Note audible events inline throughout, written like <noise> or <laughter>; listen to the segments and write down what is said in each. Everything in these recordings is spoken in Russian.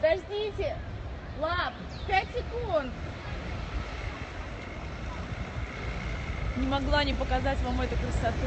Подождите. Лап, пять секунд. Не могла не показать вам эту красоту.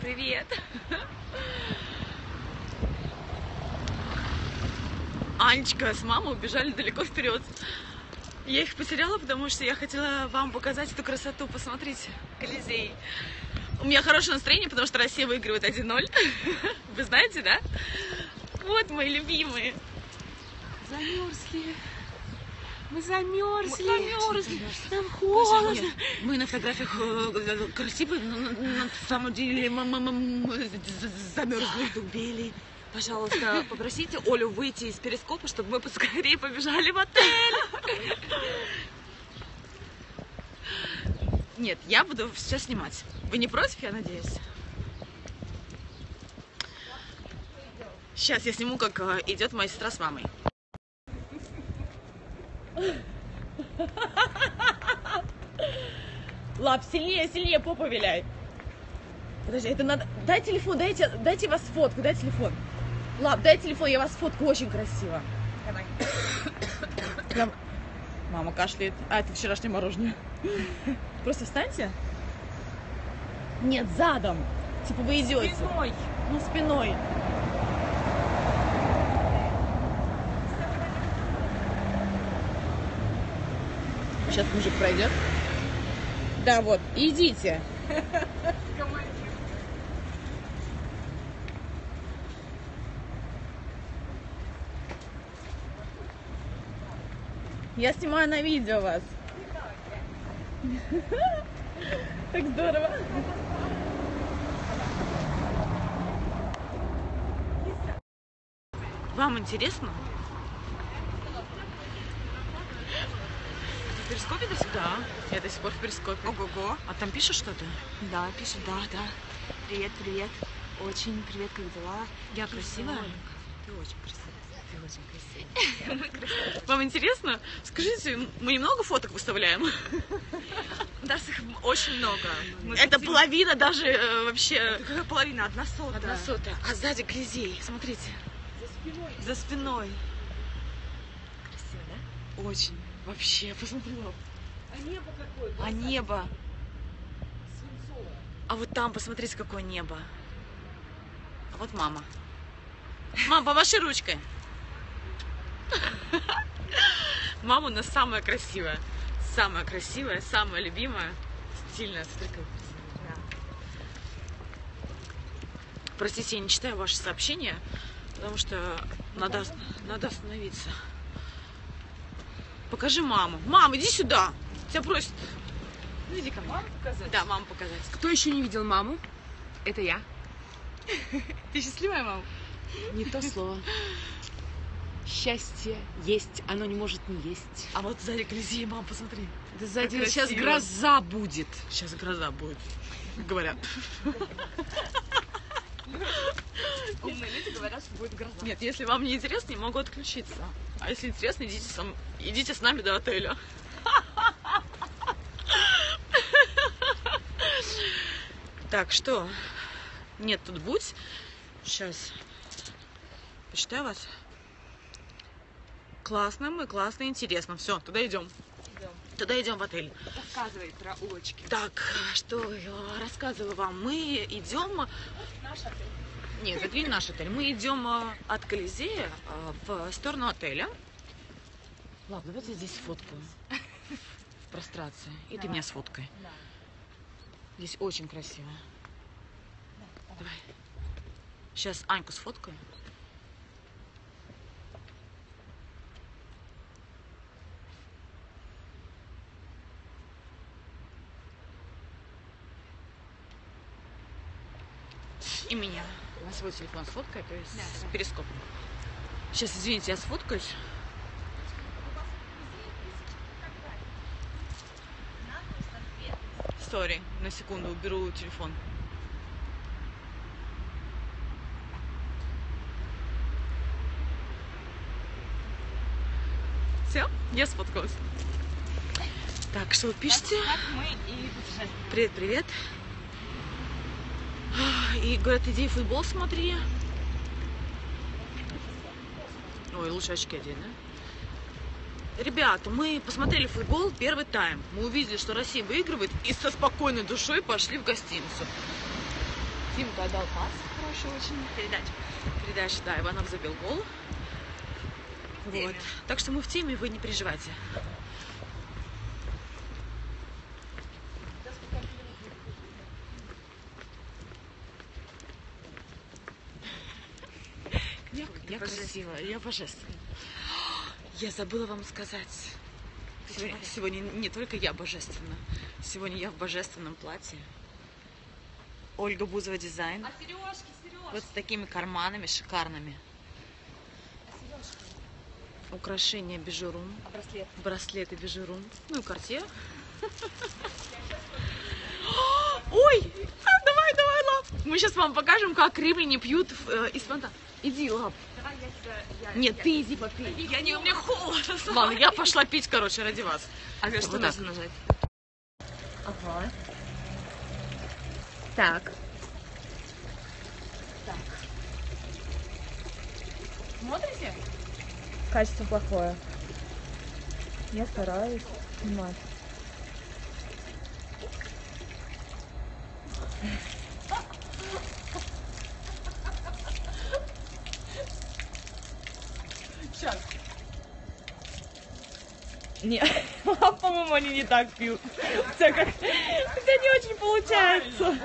Привет. Анечка с мамой убежали далеко вперед. Я их потеряла, потому что я хотела вам показать эту красоту. Посмотрите, Колизей. У меня хорошее настроение, потому что Россия выигрывает 1-0. <laughs> Вы знаете, да? Вот мои любимые. Замерзли. Мы замерзли. Мы замерзли. Нам холодно. Мы на фотографиях э, красивые, но на, на самом деле мы, мы- мы- мы замерзли. Дубели. Пожалуйста, попросите Олю выйти из перископа, чтобы мы поскорее побежали в отель. <laughs> Нет, я буду сейчас снимать. Вы не против, я надеюсь? Сейчас я сниму, как э, идет моя сестра с мамой. Лап, сильнее, сильнее попу виляй. Подожди, это надо... Дай телефон, дайте, дайте вас фотку, дай телефон. Лап, дай телефон, я вас фотку очень красиво. Я- Мама кашляет. А, это вчерашнее мороженое. Просто встаньте. Нет, задом. Типа вы идете. Спиной. Ну, спиной. Сейчас мужик пройдет. Да, вот, идите. Я снимаю на видео вас. Так здорово. Вам интересно? Ты в перископе до сих пор? Да, я до сих пор в перископе. Ого-го. А там пишешь что-то? Да, пишет, да, да. Привет, привет. Очень привет, как дела? Я красивая? Ты очень красивая. Ты очень красивая. Вам интересно? Скажите, мы немного фоток выставляем? У нас их очень много. Мы Это хотим- половина даже э, вообще... Какая половина? Одна сотая. Одна сотая. А сзади Глизей, смотрите. За спиной. Красиво, да? Очень. Вообще, посмотри. Лоб. А небо какое? А небо? А вот там, посмотрите, какое небо. А вот мама. Мам, помаши ручкой. <laughs> Мама у нас самая красивая. Самая красивая, самая любимая. Стильная. Смотри, как красиво. Простите, я не читаю ваши сообщения, потому что надо, надо остановиться. Покажи маму. Мам, иди сюда. Тебя просят. Ну, иди ко мне. Маму показать? Да, маму показать. Кто еще не видел маму? Это я. <laughs> Ты счастливая мама? Не то слово. Счастье есть, оно не может не есть. А вот сзади Колизей, мам, посмотри. Да сзади Как сейчас красиво. гроза будет. Сейчас гроза будет. Говорят. Умные люди говорят, что будет гроза. Нет, если вам не интересно, я могу отключиться. А если интересно, идите, сам... идите с нами до отеля. Так, что? Нет, тут будь. Сейчас. Почитаю вас. Классно мы, классно, интересно. Все, туда идем. Туда идем в отель. Рассказывай про улочки. Так, что я рассказываю вам. Мы идем... Наш отель. Нет, это не наш отель. Мы идем э, от Колизея э, в сторону отеля. Ладно, давайте здесь сфоткаю. <laughs> В прострации. И ты Давай. меня сфоткай. Да. Здесь очень красиво. Давай. Сейчас Аньку сфоткаю. И меня. На свой телефон сфоткай, то есть Да, с перископом. Сейчас, извините, я сфоткаюсь. Сори, на секунду уберу телефон. Все, я сфоткалась. Так, что вы пишете? Так мы и путешествуем. Привет, привет. И говорят, иди футбол смотри. Ой, лучше очки одеть, да? Ребята, мы посмотрели футбол первый тайм. Мы увидели, что Россия выигрывает, и со спокойной душой пошли в гостиницу. Тимка отдал пас, хороший очень. Передача. Передача, да, Иванов забил гол. Вот. Так что мы в теме, вы не переживайте. Я красивая, я божественная. Я забыла вам сказать. Сегодня, сегодня не только я божественна. Сегодня я в божественном платье. Olga Buzova Design. А сережки, сережки. Вот с такими карманами шикарными. Украшения Bijou Room. А браслет? Браслеты Bijou Room. Ну и Cartier. <gasps> Ой! А, Давай, давай, лап! Мы сейчас вам покажем, как римляне пьют э, из фонтана. Иди, лап. Нет, ты иди попей. Я не, у меня холодно. Ладно, я пошла пить, короче, ради вас. А что нужно нажать? Ага. Так. Смотрите? Качество плохое. Я стараюсь снимать. Сейчас. Не, <laughs> по-моему, они не так пьют. Тебя как... Тебя не очень получается.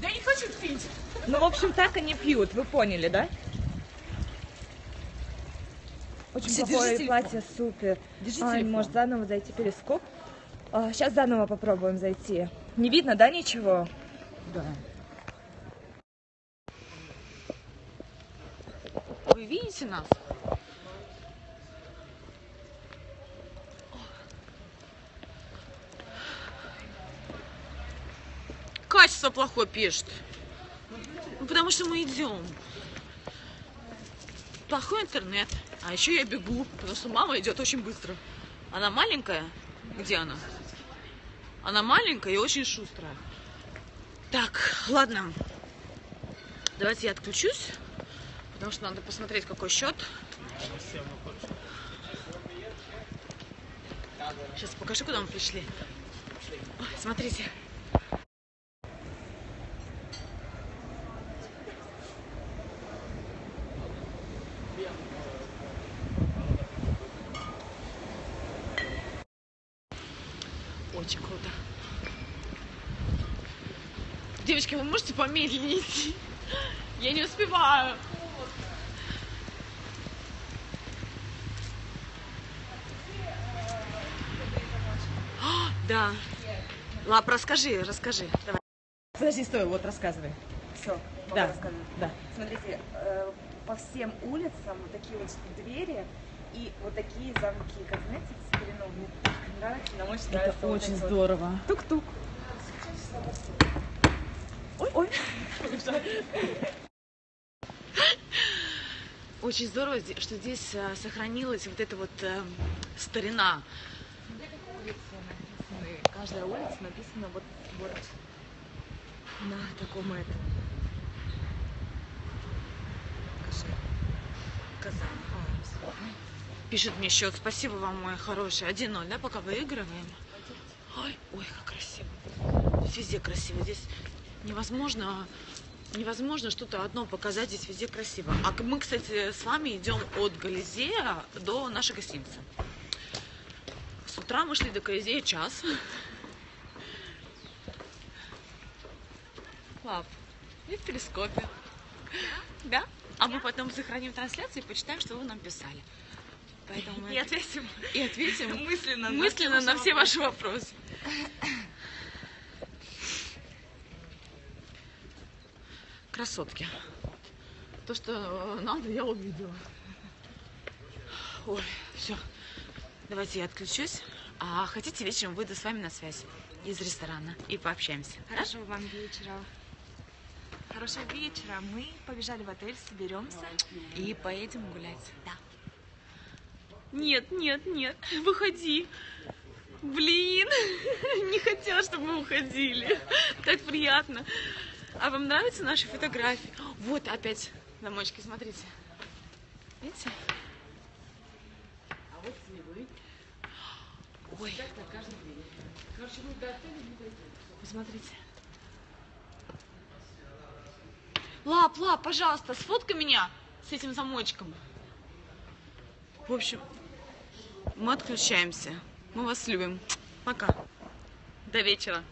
Я не хочу пить. Ну, в общем, так они пьют, вы поняли, да? Очень Держи плохое телефон. платье, супер. Держи Ань, телефон. может заново зайти перископ? сейчас заново попробуем зайти. Не видно, да, ничего? Да. Видите нас? Качество плохое пишет. Ну, потому что мы идем. Плохой интернет. А еще я бегу, потому что мама идет очень быстро. Она маленькая. Где она? Она маленькая и очень шустрая. Так, ладно. Давайте я отключусь, потому что надо посмотреть, какой счет. Сейчас покажу, куда мы пришли. Ой, смотрите. Очень круто. Девочки, вы можете помедленнее идти? Я не успеваю. А, Да. Лап, расскажи, расскажи. Давай. Подожди, стой, вот рассказывай. Все, Да, рассказываю. да. Смотрите, э, по всем улицам вот такие вот двери и вот такие замки, как знаете, старину. Мне так нравится, нам очень нравится. Это вот очень вот. здорово. Тук-тук. Ой, ой. Очень здорово, что здесь э, сохранилась вот эта вот э, старина. Улицы каждая улица написана вот, вот на таком этом. Казан. Всё. Пишет мне счет. Спасибо вам, мой хороший. 1-0, да, пока выигрываем. Ой, ой, как красиво. Здесь везде красиво. Здесь невозможно, невозможно что-то одно показать. Здесь везде красиво. А мы, кстати, с вами идем от Гализея до нашей гостиницы. С утра мы шли до Колизея час. Лав, и в телескопе. Да? А мы потом сохраним трансляцию и почитаем, что вы нам писали. Поэтому мы И ответим и ответим <laughs> мысленно, на мысленно все на ваши все ваши вопросы. Красотки. То, что надо, я увидела. Ой, все. Давайте я отключусь. А хотите, вечером выйду с вами на связь из ресторана и пообщаемся. да? Хорошего вам вечера. Хорошего вечера. Мы побежали в отель, соберемся. И поедем гулять. Да. Нет, нет, нет, выходи. Блин, <laughs> не хотела, чтобы мы уходили. Так приятно. А вам нравятся наши фотографии? Вот опять замочки, смотрите. Видите? А вот. Ой, Так на каждый день. Короче, мы до отеля не дойдем. посмотрите. Лап, лап, пожалуйста, сфоткай меня с этим замочком. В общем, мы отключаемся. Мы вас любим. Пока. До вечера.